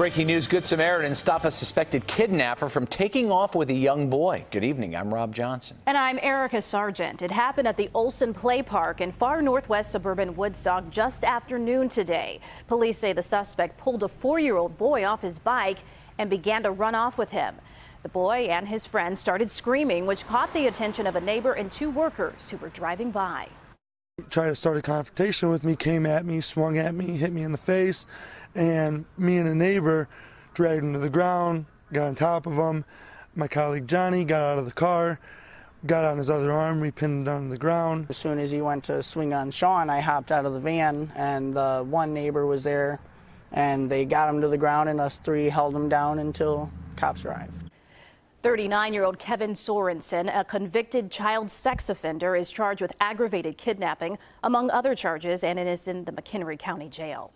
Breaking news Good Samaritans stop a suspected kidnapper from taking off with a young boy. Good evening. I'm Rob Johnson. And I'm Irika Sargent. It happened at the Olson Play Park in far northwest suburban Woodstock just after noon today. Police say the suspect pulled a four year old boy off his bike and began to run off with him. The boy and his friend started screaming, which caught the attention of a neighbor and two workers who were driving by. Tried to start a confrontation with me, came at me, swung at me, hit me in the face and me and a neighbor dragged him to the ground, got on top of him. My colleague Johnny got out of the car, got on his other arm, we pinned him down to the ground. As soon as he went to swing on Sean, I hopped out of the van, and the one neighbor was there, and they got him to the ground, and us three held him down until cops arrived. 39 year old Kevin Sorensen, a convicted child sex offender, is charged with aggravated kidnapping, among other charges, and is in the McHenry County Jail.